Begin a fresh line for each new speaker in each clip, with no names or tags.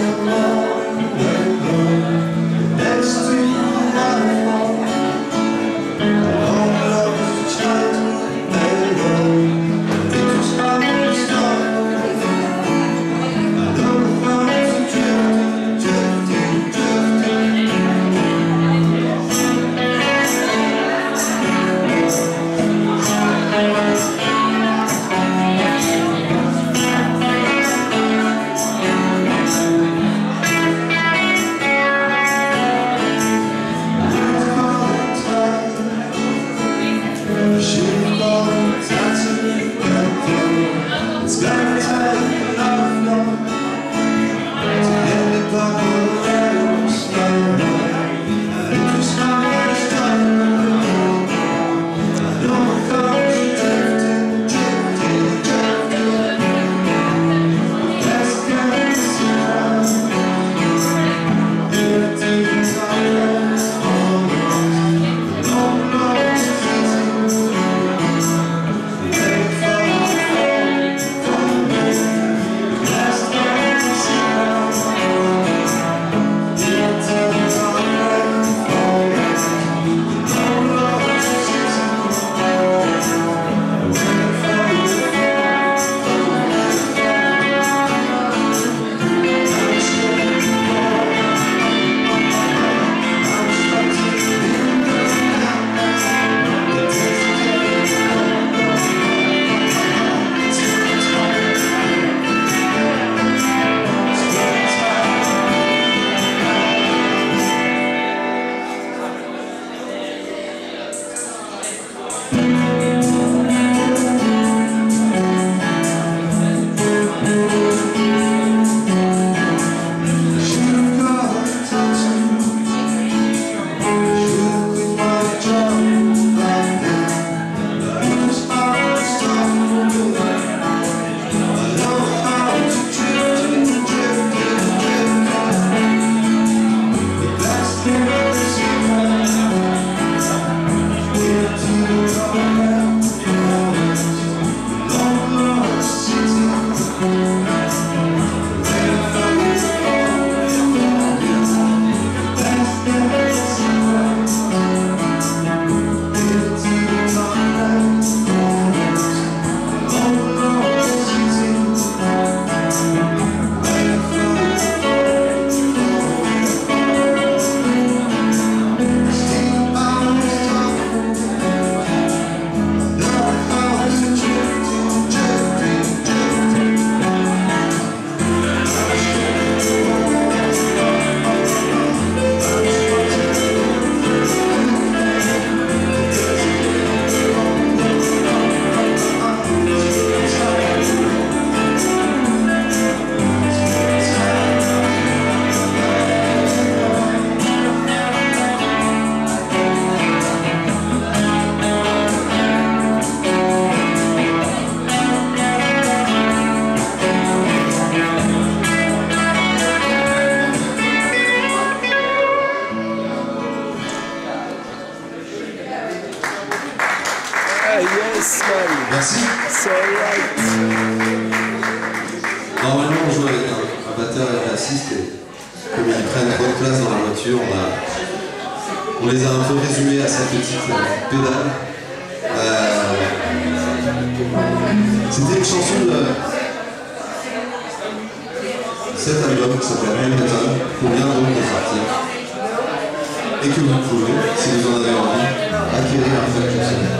your love. Merci. Normalement, on joue avec un, batteur et un bassiste et comme ils prennent bonne place dans la voiture, on, les a un peu résumés à cette petite euh, pédale. Euh, c'était une chanson de cet album qui s'appelle Real Metal, qu'on vient donc de sortir. Et que vous pouvez, si vous en avez envie, acquérir un fait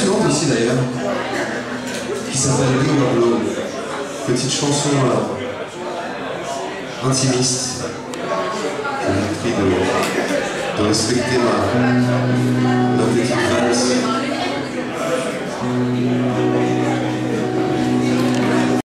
suivante aussi d'ailleurs, qui s'appelle Ring Petite chanson euh, intimiste. J'ai pris de, de respecter ma,